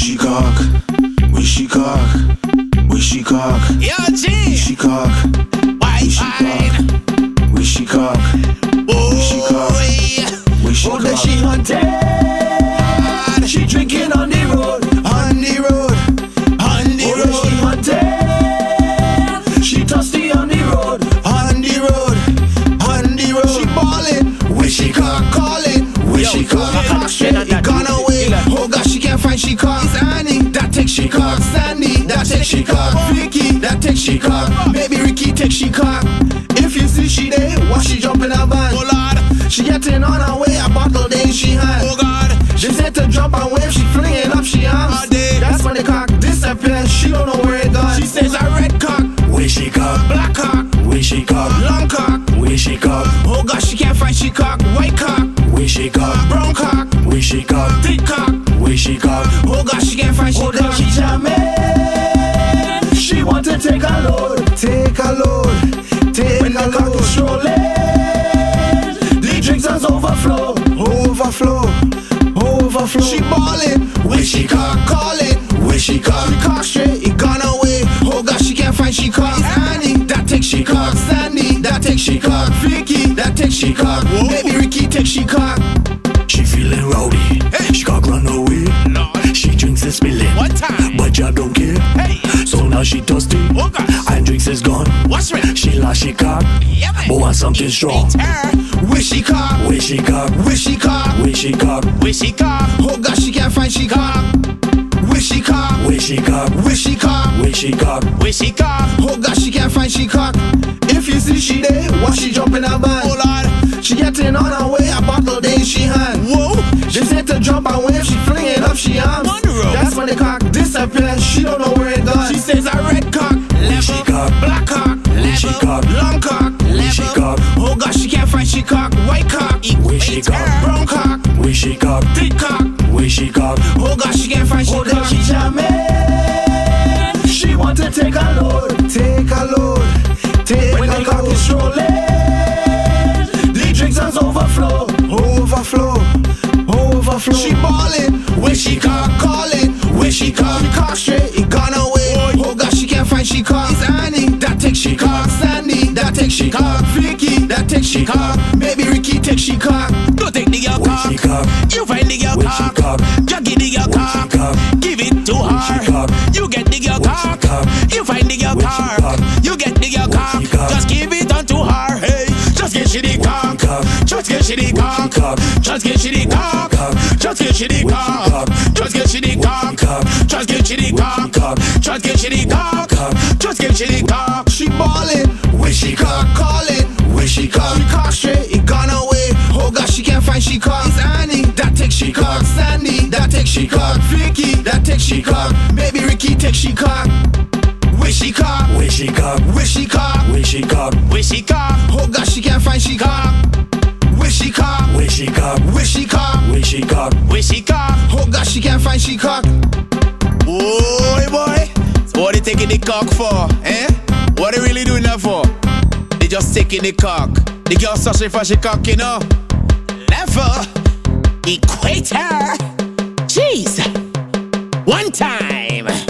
she cock? Where she cock? Where she cock? Yo, G. She cock? Why Where she cock? Where she cock? Where she cock? Where she Oh, that cock? she hunted. She cock. Vicky. That take she cock. Maybe Ricky take she cock. If you see she there, why she jumping her van? Oh Lord. She getting on her way, a bottle there in she hand. Oh God. She said to jump and wave, she flinging up she arms. Day. That's when the cock disappears. She don't know where it gone. She says a red cock. Where she cock? Black cock. Where she cock? Long cock. Where she cock? Oh god, she can't find she cock. White cock. Where she cock? Brown cock. Where she cock? Thick cock. Where she cock? Oh god, she can't find she oh, a load, take When a the load. is Strolling, the drinks has overflow, overflow, overflow. She ballin'. Where she? Callin'. Where she cock? She cock straight. It gone away. Oh gosh, she can't find she cock. Annie. That take she cock. Sandy. That take she cock. Vicky. That take she cock. Maybe Ricky take she cock. She feeling rowdy. Hey. She cock run away. Lord. She drinks is spilling. One time. But Jab don't care. Hey. So now she. Oh gosh. And drinks is gone. What's ready? She lost she cock. Yeah. But want something strong. Where she cock? Where she cock? She cock? She cock? She cock? Oh gosh, she can't find she cock. She cock? She cock? She cock? She cock? She cock? Oh gosh, she can't find she cock. If you see she there, why she jumping her van? Oh Lord. She getting on her way, a bottle in she hand. Whoa. She said to jump wave, she flinging up she arms. That's when the cock disappears. She don't know where it gone. She says cock? Black cock. Where she Level. Long cock. Level. cock? Oh gosh, she can't find she cock. White cock. Where she cock? Brown cock. Where she cock? Thick cock. Where she cock? Oh gosh, she can't find she Oh, cock. she jamming. She want to take a load, take a load, take When a the cock is strolling, the drinks has overflow, overflow, overflow. She ballin'. Where she cock? Callin'. Where she cock? She cock straight. It gone away. Oh gosh, she can't find she cock. Take she cock. Vicky. That take she cock. Maybe Ricky take she cock. Don't take the girl Where she cock. cock? You find the girl Where she cock. cock? You give the girl Where she cock. cock? Give it to her. You get the girl Where she cock. cock? You find the girl Where she cock. cock? You get the girl Where she cock. cock? Just give it unto her. Hey, just get she the cock? Just get she the Where she cock. cock? Just get she the cock. cock? Just get she the Where she cock. cock? Just get she the cock? Just get she the cock? Just get she the cock. cock? Just get she the. She. Cock. Sandy. That take she cock. Vicky. That take she cock. Baby Ricky take she cock. She cock? She cock? She cock? She cock? She cock? Oh gosh, she can't find she cock. She cock? She cock? She cock? She cock? She cock? Oh gosh, she can't find she cock. Boy, boy. So what they taking the cock for? Eh? What are they really doing that for? They just taking the cock. The girl searching for she cock, you know? Level. Equator. Jeez. One time.